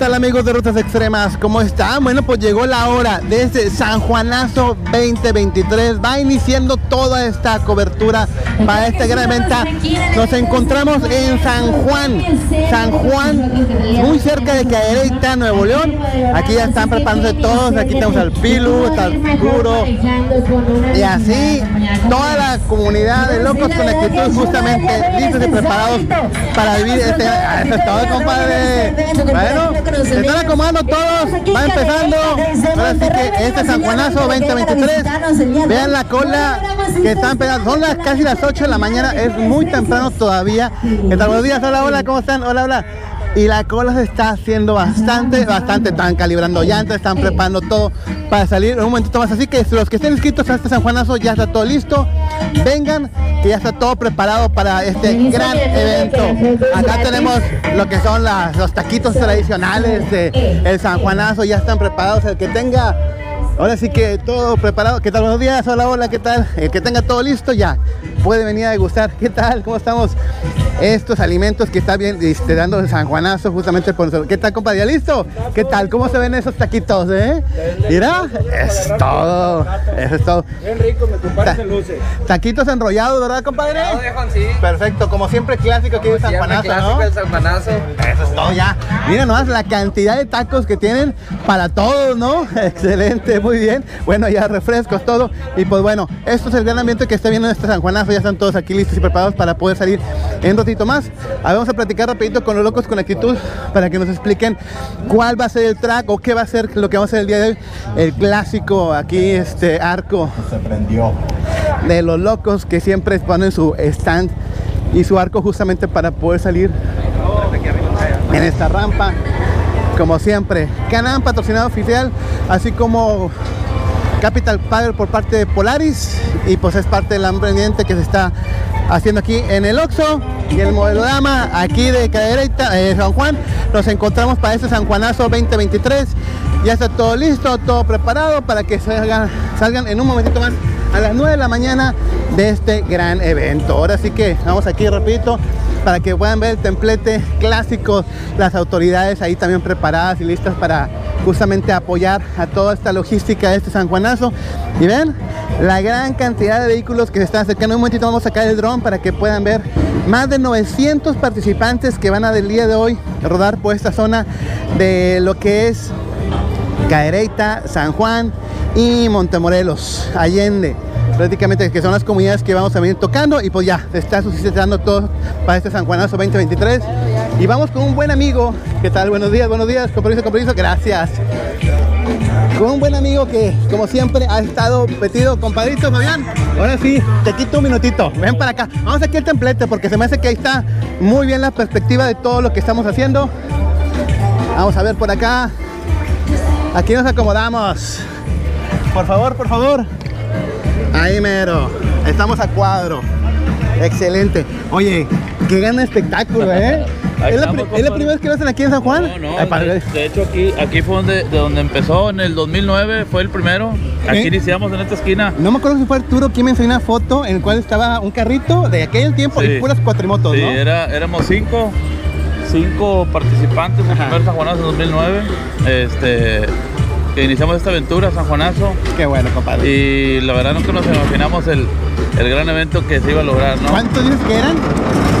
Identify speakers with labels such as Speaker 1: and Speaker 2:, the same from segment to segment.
Speaker 1: tal amigos de Rutas Extremas? ¿Cómo están? Bueno, pues llegó la hora de este San Juanazo 2023. Va iniciando toda esta cobertura para esta gran venta. Nos encontramos en San Juan, San Juan, muy cerca de Cadereyta, Nuevo León. Aquí ya están preparándose todos. Aquí tenemos al Pilu, está el Puro. Y así toda la comunidad de locos con actitud justamente listos y preparados para vivir este... Ah, eso es todo, compadre. Bueno, se están acomodando todos, va empezando. Ahora sí que este San Juanazo 2023. Vean la cola que están pegando. Son las casi las 8 de la mañana, es muy temprano todavía. ¿Qué tal? Buenos días, hola, hola, ¿cómo están? Hola, hola y la cola se está haciendo bastante, bastante, están calibrando llantas, están preparando todo para salir en un momentito más. Así que los que estén inscritos a este San Juanazo ya está todo listo. Vengan, que ya está todo preparado para este gran evento. Acá tenemos lo que son los taquitos tradicionales de el San Juanazo, ya están preparados. El que tenga Ahora sí que todo preparado. ¿Qué tal? Buenos días. Hola, hola, ¿qué tal? El que tenga todo listo ya puede venir a degustar. ¿Qué tal? ¿Cómo estamos? Estos alimentos que está bien este, dando el San Juanazo justamente por nosotros. ¿Qué tal, compadre? ¿Listo? ¿Qué tal? ¿Cómo se ven esos taquitos, eh? Mira, eso es todo. Eso es todo.
Speaker 2: Bien rico, me compadre luce.
Speaker 1: Taquitos enrollados, ¿verdad, compadre?
Speaker 2: sí.
Speaker 1: Perfecto, como siempre clásico aquí de San Juanazo,
Speaker 2: clásico el San Juanazo.
Speaker 1: Eso es todo ya. Mira nomás la cantidad de tacos que tienen para todos, ¿no? Excelente, muy bien. Bueno, ya refrescos, todo. Y pues bueno, esto es el gran ambiente que está viendo en este San Juanazo. Ya están todos aquí listos y preparados para poder salir en ratito más. Ahora vamos a platicar rapidito con los locos con actitud para que nos expliquen cuál va a ser el track o qué va a ser lo que vamos a hacer el día de hoy. El clásico aquí, este arco.
Speaker 3: Se prendió.
Speaker 1: De los locos que siempre ponen su stand y su arco justamente para poder salir en esta rampa como siempre Canam patrocinado oficial así como Capital Power por parte de Polaris y pues es parte del emprendimiento que se está haciendo aquí en el Oxxo y el modelo Dama aquí de Cadereyta, eh, San Juan. Nos encontramos para este San Juanazo 2023. Ya está todo listo, todo preparado para que salgan, en un momentito más a las 9 de la mañana de este gran evento. Ahora sí que vamos aquí rapidito para que puedan ver el templete clásico, las autoridades ahí también preparadas y listas para justamente apoyar a toda esta logística de este San Juanazo. Y ven la gran cantidad de vehículos que se están acercando. Un momentito vamos a sacar el dron para que puedan ver más de 900 participantes que van a del día de hoy rodar por esta zona de lo que es Caereita, San Juan y Montemorelos, Allende prácticamente que son las comunidades que vamos a venir tocando y pues ya se está suscitando todo para este San Juanazo 2023 y vamos con un buen amigo. ¿qué tal? buenos días, buenos días, compromiso, compromiso, gracias. Con un buen amigo que como siempre ha estado metido. Compadrito Fabián ahora sí, te quito un minutito. Ven para acá, vamos aquí al templete porque se me hace que ahí está muy bien la perspectiva de todo lo que estamos haciendo. Vamos a ver por acá. Aquí nos acomodamos. Por favor, por favor Ahí mero. Estamos a cuadro. Excelente. Oye, qué gran espectáculo, ¿eh? ¿Es la, primera vez que lo hacen aquí en San Juan?
Speaker 4: No, no. de, hecho, aquí, aquí fue donde, de donde empezó en el 2009, fue el primero. Aquí iniciamos en esta esquina.
Speaker 1: No me acuerdo si fue Arturo quien me enseñó una foto en la cual estaba un carrito de aquel tiempo y puras cuatrimotos,
Speaker 4: sí,
Speaker 1: ¿no?
Speaker 4: Era, éramos cinco, cinco participantes en el primer San Juanazo en 2009. Este, que iniciamos esta aventura, San Juanazo.
Speaker 1: Qué bueno, compadre.
Speaker 4: Y la verdad nunca nos imaginamos el, el gran evento que se iba a lograr, ¿no?
Speaker 1: ¿Cuántos dices que eran?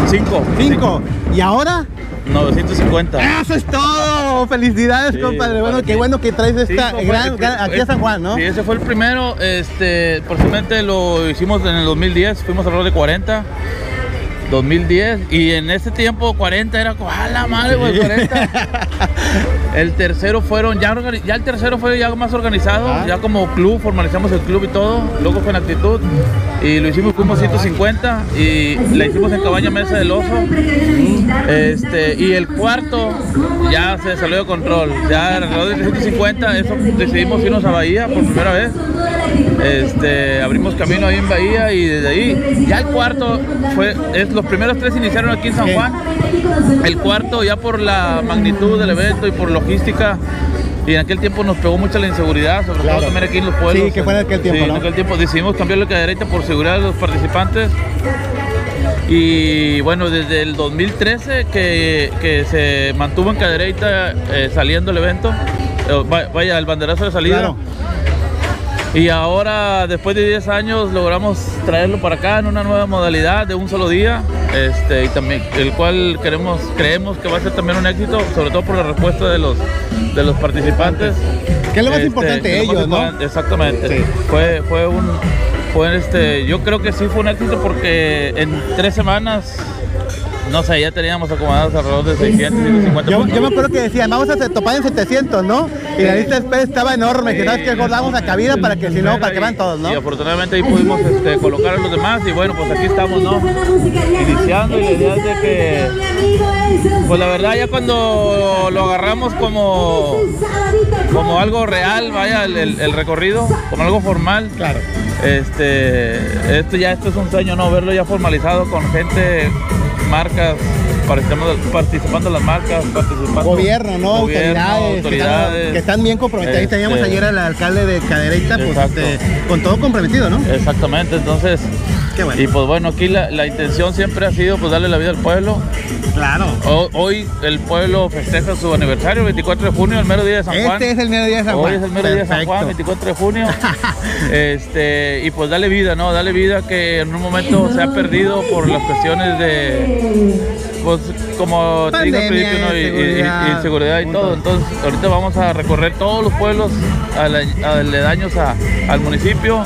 Speaker 4: Cinco.
Speaker 1: Cinco. ¿Y ahora?
Speaker 4: 950.
Speaker 1: Eso es todo. Felicidades, compadre. Bueno, qué bueno que traes esta gran, aquí a San Juan, ¿no?
Speaker 4: Sí, ese fue el primero. Este, posiblemente lo hicimos en el 2010. Fuimos a hablar de 40. 2010 y en ese tiempo 40 era como, la madre, güey, 40. el tercero fueron, ya, ya el tercero fue ya más organizado, ah. ya como club, formalizamos el club y todo, luego fue en actitud y lo hicimos, fuimos 150 y la hicimos en Cabaña Mesa del Oso. Este, y el cuarto ya se salió de control, ya alrededor de 150, eso decidimos irnos a Bahía por primera vez. Este, abrimos camino ahí en Bahía y desde ahí, ya el cuarto fue, es, los primeros tres iniciaron aquí en San Juan, el cuarto ya por la magnitud del evento y por logística y en aquel tiempo nos pegó mucha la inseguridad, sobre todo también aquí en los pueblos.
Speaker 1: Sí, que fue en aquel tiempo,
Speaker 4: sí, en aquel tiempo decidimos cambiar la cadereta por seguridad de los participantes Y bueno, desde el 2013 que, que se mantuvo en Cadereyta eh, saliendo el evento, eh, va- vaya, el banderazo de salida.
Speaker 1: Claro.
Speaker 4: Y ahora, después de 10 años, logramos traerlo para acá en una nueva modalidad de un solo día, este, y también el cual queremos, creemos que va a ser también un éxito, sobre todo por la respuesta de los, de los participantes.
Speaker 1: Que es lo más
Speaker 4: Este,
Speaker 1: importante,
Speaker 4: lo más
Speaker 1: ellos, ¿no?
Speaker 4: Exactamente.
Speaker 1: Sí.
Speaker 4: Fue, fue un, fue este, yo creo que sí fue un éxito porque en tres semanas, no sé, ya teníamos acomodados alrededor de 600, 150
Speaker 1: Yo,
Speaker 4: puntos.
Speaker 1: yo me acuerdo que decían, vamos a topar en 700, ¿no? Y la lista de espera estaba enorme, que sabes que acordamos a cabida para que si no, para que van todos,
Speaker 4: Y
Speaker 1: ¿no?
Speaker 4: afortunadamente ahí pudimos este, colocar a los demás y bueno, pues aquí estamos, ¿no? Iniciando y la idea es de que, pues la verdad ya cuando lo agarramos como, como algo real, vaya, el, el- el recorrido, como algo formal,
Speaker 1: Claro.
Speaker 4: este, esto ya esto es un sueño, ¿no? Verlo ya formalizado con gente, marcas, participando, participando las marcas, participando.
Speaker 1: Gobierno, ¿no?
Speaker 4: Gobierno,
Speaker 1: autoridades, que están-
Speaker 4: autoridades.
Speaker 1: Que, están, bien comprometidas. Ahí teníamos
Speaker 4: Este,
Speaker 1: ayer al alcalde de Cadereyta, pues este, con todo comprometido, ¿no?
Speaker 4: Exactamente, entonces,
Speaker 1: Qué bueno.
Speaker 4: y pues bueno, aquí la, la intención siempre ha sido pues darle la vida al pueblo.
Speaker 1: Claro.
Speaker 4: Ho- Hoy el pueblo festeja su aniversario, 24 de junio, el mero día de San Juan.
Speaker 1: Este es el mediodía de San Juan.
Speaker 4: Hoy es el mero día de San
Speaker 1: Perfecto.
Speaker 4: Juan, 24 de junio. este, y pues dale vida, ¿no? Dale vida que en un momento se ha perdido por las cuestiones de, pues como te digo al
Speaker 1: Pandemia,
Speaker 4: ¿no? Y- y- y-
Speaker 1: inseguridad,
Speaker 4: y seguridad y todo. Entonces, ahorita vamos a recorrer todos los pueblos ale- aledaños a- al municipio.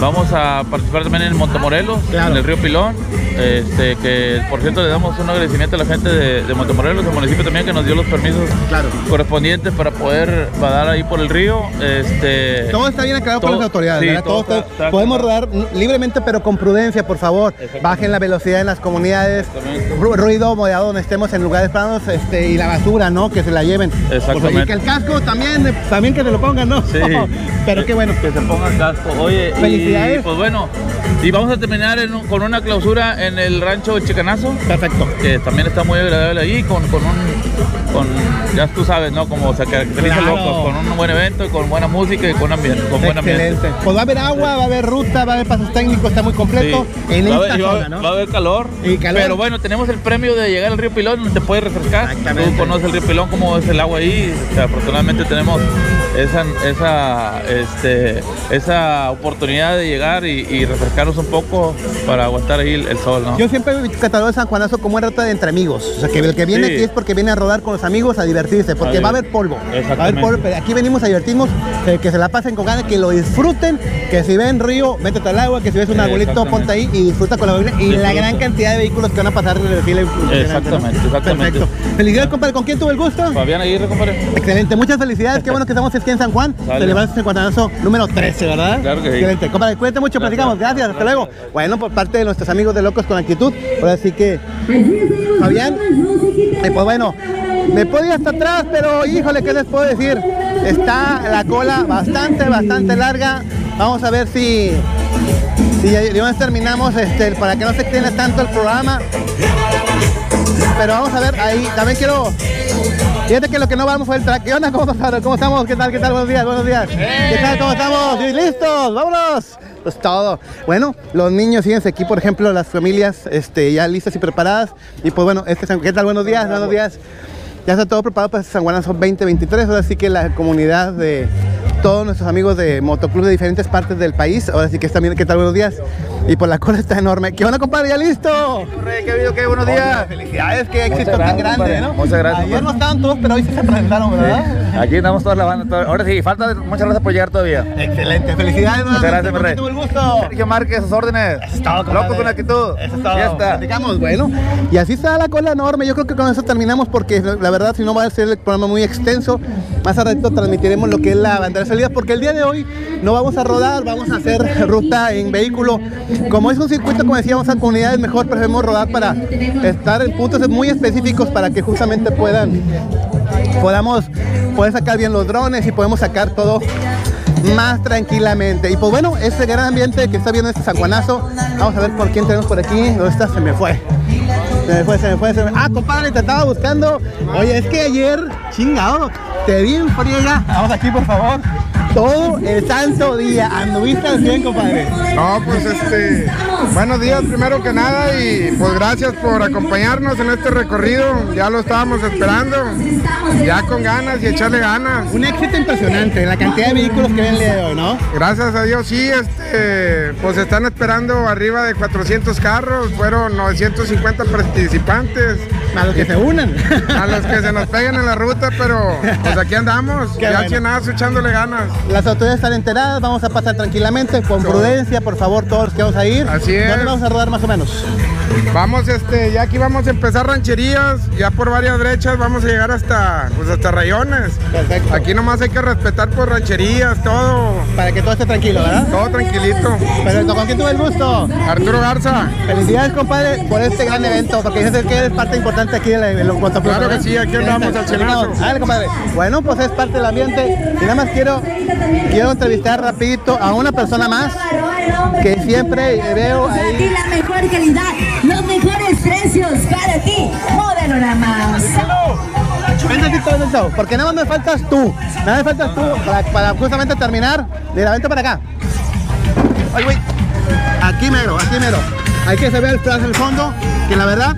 Speaker 4: Vamos a participar también en Montemorelos,
Speaker 1: Claro.
Speaker 4: en el río Pilón. Este, que por cierto le damos un agradecimiento a la gente de, de Montemorelos, el municipio también que nos dio los permisos
Speaker 1: Claro.
Speaker 4: correspondientes para poder nadar ahí por el río. Este,
Speaker 1: Todo está bien aclarado por las autoridades,
Speaker 4: sí,
Speaker 1: ¿verdad?
Speaker 4: todo
Speaker 1: Todo
Speaker 4: está-
Speaker 1: está-
Speaker 4: está
Speaker 1: podemos rodar libremente, pero con prudencia, por favor. Bajen la velocidad en las comunidades, ruido moderado donde estemos en lugares planos, este, y la basura, ¿no? Que se la lleven.
Speaker 4: Exactamente.
Speaker 1: Y que el casco también, también que se lo pongan, ¿no?
Speaker 4: Sí.
Speaker 1: pero qué bueno.
Speaker 4: Que se ponga casco. Oye,
Speaker 1: Felicidades.
Speaker 4: y pues bueno, y vamos a terminar en un- con una clausura en el rancho Chicanazo,
Speaker 1: Perfecto.
Speaker 4: que también está muy agradable allí, con, con un, con, ya tú sabes, ¿no? Como se caracteriza
Speaker 1: Claro.
Speaker 4: locos, con un buen evento, con buena música y con, ambiente, con buen ambiente.
Speaker 1: Pues va a haber agua, va a haber ruta, va a haber pasos técnicos, está muy completo
Speaker 4: Sí.
Speaker 1: en
Speaker 4: va,
Speaker 1: esta
Speaker 4: haber,
Speaker 1: zona, ¿no?
Speaker 4: va a haber calor,
Speaker 1: Y calor.
Speaker 4: Pero bueno, tenemos el premio de llegar al río Pilón, donde te puedes refrescar. Tú conoces el río Pilón, cómo es el agua ahí. O sea, afortunadamente tenemos esa, esa, este, esa oportunidad de llegar y, y refrescarnos un poco para aguantar ahí el, el sol, ¿no?
Speaker 1: Yo siempre he catalogado San Juanazo como una ruta de entre amigos. O sea, que el que viene
Speaker 4: Sí.
Speaker 1: aquí es porque viene a rodar con los amigos a divertirse, porque
Speaker 4: A
Speaker 1: va a haber polvo. Va a haber polvo, aquí venimos a divertirnos, eh, que se la pasen con ganas, que lo disfruten, que si ven río, métete al agua, que si ves un arbolito, ponte ahí y disfruta con la familia. Y la gran cantidad de vehículos que van a pasar del desfile.
Speaker 4: Exactamente, exactamente.
Speaker 1: Perfecto. Felicidades, compadre. ¿Con quién tuvo el gusto?
Speaker 4: Fabián Aguirre, compadre.
Speaker 1: Excelente, muchas felicidades. Qué bueno que estamos aquí en San Juan,
Speaker 4: Sale.
Speaker 1: celebrando este encuadrazo número 13, ¿verdad?
Speaker 4: Claro que sí.
Speaker 1: Excelente. Compadre, cuídate mucho,
Speaker 4: Gracias.
Speaker 1: platicamos. Gracias, hasta
Speaker 4: Gracias.
Speaker 1: luego. Bueno, por parte de nuestros amigos de Locos con Actitud, ahora sí que, Fabián, eh, pues bueno, me puedo ir hasta atrás, pero híjole, ¿qué les puedo decir? Está la cola bastante, bastante larga. Vamos a ver si, si ya terminamos este, para que no se extienda tanto el programa. Pero vamos a ver, ahí también quiero. Fíjate que lo que no vamos fue el track. ¿Qué onda? ¿Cómo estás? ¿Cómo estamos? ¿Qué tal? ¿Qué tal? Buenos días, buenos días. ¿Qué tal? ¿Cómo estamos? ¿Sí, ¿Listos? ¡Vámonos! Pues todo. Bueno, los niños fíjense aquí, por ejemplo, las familias este, ya listas y preparadas. Y pues bueno, este, ¿qué tal? Buenos días, buenos días. Ya está todo preparado para San Juanazo 2023. Ahora sí que la comunidad de todos nuestros amigos de motoclub de diferentes partes del país. Ahora sí que están bien. ¿Qué tal? Buenos días. Y por la cola está enorme. ¿Qué onda, compadre? ¿Ya listo?
Speaker 2: ¿Qué? ¿Qué? Buenos días.
Speaker 1: Felicidades, qué éxito tan
Speaker 2: gracias,
Speaker 1: grande,
Speaker 2: compadre.
Speaker 1: ¿no?
Speaker 2: Muchas gracias,
Speaker 1: Ayer no estaban todos, pero hoy sí se presentaron, ¿verdad?
Speaker 2: Aquí andamos toda la banda. Ahora sí, falta muchas gracias por llegar todavía.
Speaker 1: Excelente, felicidades.
Speaker 2: Muchas gracias,
Speaker 1: ¿Con
Speaker 2: mi rey.
Speaker 1: tuvo el gusto.
Speaker 2: Sergio Márquez, sus órdenes.
Speaker 1: Eso es todo, compadre.
Speaker 2: Locos con actitud.
Speaker 1: Eso es todo.
Speaker 2: Ya está.
Speaker 1: Platicamos, bueno. Y así está la cola enorme. Yo creo que con eso terminamos porque la verdad, si no va a ser el programa muy extenso, más a rato transmitiremos lo que es la bandera porque el día de hoy no vamos a rodar, vamos a hacer ruta en vehículo. Como es un circuito, como decíamos, a comunidades mejor preferimos rodar para estar en puntos muy específicos para que justamente puedan podamos poder sacar bien los drones y podemos sacar todo más tranquilamente. Y pues bueno, ese gran ambiente que está viendo este San Juanazo, vamos a ver por quién tenemos por aquí. ¿Dónde está? Se me fue. Se me fue, se me fue, se me Ah, compadre, te estaba buscando. Oye, es que ayer, chingado, te vi en friega. Vamos aquí, por favor. Todo el santo día. Anduviste al 100, compadre.
Speaker 3: No, pues este, buenos días primero que nada y pues gracias por acompañarnos en este recorrido. Ya lo estábamos esperando, ya con ganas y echarle ganas.
Speaker 1: Un éxito impresionante, la cantidad de vehículos que ven el día de hoy, ¿no?
Speaker 3: Gracias a Dios, sí, este, pues están esperando arriba de 400 carros, fueron 950 participantes.
Speaker 1: A los que se unan.
Speaker 3: A los que se nos peguen en la ruta, pero pues aquí andamos,
Speaker 1: Qué
Speaker 3: ya
Speaker 1: bueno.
Speaker 3: echándole ganas.
Speaker 1: Las autoridades están enteradas, vamos a pasar tranquilamente, con prudencia, por favor, todos los que vamos a ir.
Speaker 3: Así es.
Speaker 1: ¿Dónde vamos a rodar más o menos?
Speaker 3: Vamos, este, ya aquí vamos a empezar rancherías, ya por varias brechas vamos a llegar hasta, pues hasta rayones.
Speaker 1: Perfecto.
Speaker 3: Aquí nomás hay que respetar por rancherías, todo,
Speaker 1: Para que todo esté tranquilo, ¿verdad?
Speaker 3: todo tranquilito.
Speaker 1: Perfecto, ¿con quién tuve el gusto?
Speaker 3: Arturo Garza,
Speaker 1: Felicidades, compadre, por este gran evento, porque dices que eres parte importante aquí de la, de motoclubs,
Speaker 3: Claro que sí, aquí andamos al cenazo.
Speaker 1: Compadre. Bueno, pues es parte del ambiente. Y nada más quiero, quiero entrevistar rapidito a una persona más que siempre veo
Speaker 5: Para ti
Speaker 1: ahí.
Speaker 5: la mejor calidad, los mejores precios para ti. Modelorama.
Speaker 1: Vente aquí todo el show, porque nada más me faltas tú. Nada más me faltas tú para, para justamente terminar. Mira, vente para acá. Ay, güey. Aquí mero, aquí mero. Hay que se ve el flash del fondo, que la verdad,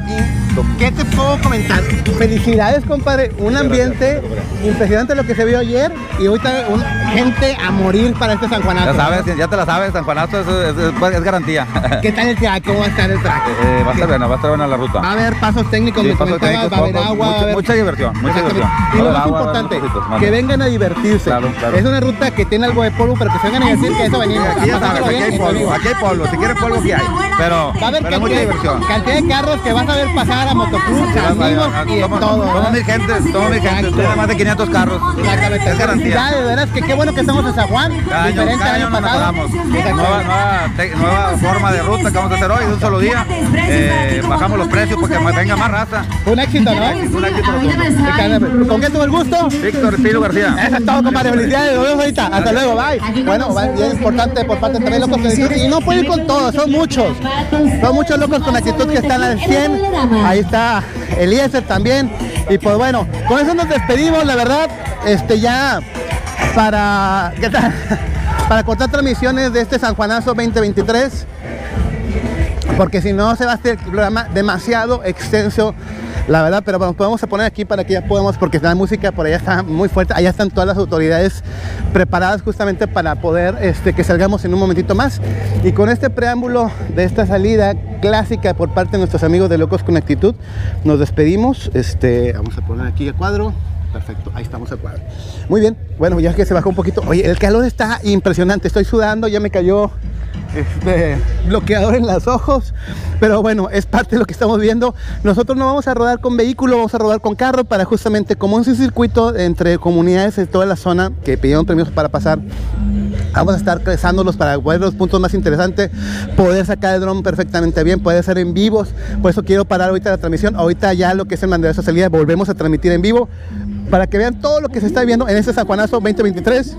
Speaker 1: ¿qué te puedo comentar? Felicidades, compadre. Un ambiente impresionante lo que se vio ayer y ahorita un- gente a morir para este San Juanazo.
Speaker 2: Ya sabes, ya te la sabes, San Juanazo es, es- es- es garantía.
Speaker 1: ¿Qué tal el track? ¿Cómo va a estar el track?
Speaker 2: Eh, va a estar buena, va a estar buena la ruta.
Speaker 1: Va a haber pasos técnicos,
Speaker 2: Sí,
Speaker 1: me
Speaker 2: pasos técnicos,
Speaker 1: va a haber agua, va a
Speaker 2: mucha-
Speaker 1: haber-
Speaker 2: mucha diversión, mucha diversión.
Speaker 1: Y lo más
Speaker 2: agua,
Speaker 1: importante, que vengan a divertirse.
Speaker 2: Claro, claro.
Speaker 1: Es una ruta que tiene algo de polvo, pero que se vengan a divertir, que eso venimos.
Speaker 2: Aquí ya
Speaker 1: a
Speaker 2: sabes, aquí hay polvo, aquí hay polvo, si quieres polvo aquí hay. Pero,
Speaker 1: Va a haber
Speaker 2: pero mucha diversión.
Speaker 1: cantidad de carros que vas a ver pasar a motoclubs, amigos y todo.
Speaker 2: somos mil gentes, somos mil gentes, tiene más de 500 carros.
Speaker 1: Exactamente.
Speaker 2: Es garantía.
Speaker 1: De verdad, que qué bueno que estamos en San Juan,
Speaker 2: Cada año,
Speaker 1: diferente
Speaker 2: cada año
Speaker 1: año
Speaker 2: nos mejoramos. Nueva, nueva, te- nueva forma de ruta que vamos a hacer hoy, de un solo día. Eh, bajamos los precios porque venga más raza.
Speaker 1: Un éxito, ¿no?
Speaker 2: Un éxito rotundo.
Speaker 1: ¿Con qué tuvo el gusto?
Speaker 2: Víctor Pilo García.
Speaker 1: Eso es todo, compadre. Felicidades. Nos vemos ahorita. Hasta luego. Bye. Bueno, es importante por parte también locos con. Y no puedo ir con todos, son muchos. Son muchos locos con actitud que están al 100. Ahí está Eliezer también. Y pues bueno, con eso nos despedimos, la verdad. Este ya para. ¿Qué tal? Para cortar transmisiones de este San Juanazo 2023 porque si no se va a hacer el programa demasiado extenso, la verdad, pero bueno, podemos poner aquí para que ya podamos, porque la música por allá está muy fuerte, allá están todas las autoridades preparadas justamente para poder este, que salgamos en un momentito más. Y con este preámbulo de esta salida clásica por parte de nuestros amigos de Locos con Actitud, nos despedimos. Este, vamos a poner aquí el cuadro. Perfecto, ahí estamos el cuadro. Muy bien, bueno, ya que se bajó un poquito. Oye, el calor está impresionante, estoy sudando, ya me cayó este, bloqueador en los ojos, pero bueno, es parte de lo que estamos viendo. Nosotros no vamos a rodar con vehículo, vamos a rodar con carro para justamente como un circuito entre comunidades de toda la zona que pidieron permisos para pasar. Vamos a estar crezándolos para ver los puntos más interesantes, poder sacar el dron perfectamente bien, poder ser en vivos. Por eso quiero parar ahorita la transmisión. Ahorita ya lo que es el banderazo de salida, volvemos a transmitir en vivo para que vean todo lo que se está viendo en este San Juanazo 2023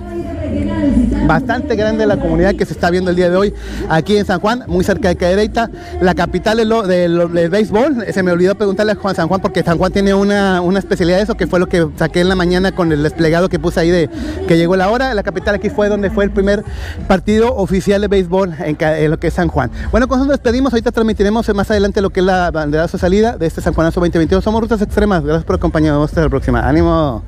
Speaker 1: bastante grande la comunidad que se está viendo el día de hoy aquí en San Juan, muy cerca de Cadereyta, la capital del, del- del béisbol. Se me olvidó preguntarle a Juan San Juan porque San Juan tiene una, una especialidad de eso, que fue lo que saqué en la mañana con el desplegado que puse ahí de que llegó la hora. La capital aquí fue donde fue el primer partido oficial de béisbol en, lo que es San Juan. Bueno, con eso nos despedimos. Ahorita transmitiremos más adelante lo que es la banderazo de salida de este San Juanazo 2022. Somos Rutas Extremas. Gracias por acompañarnos. Hasta la próxima. Ánimo.